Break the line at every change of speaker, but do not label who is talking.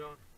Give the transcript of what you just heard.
John?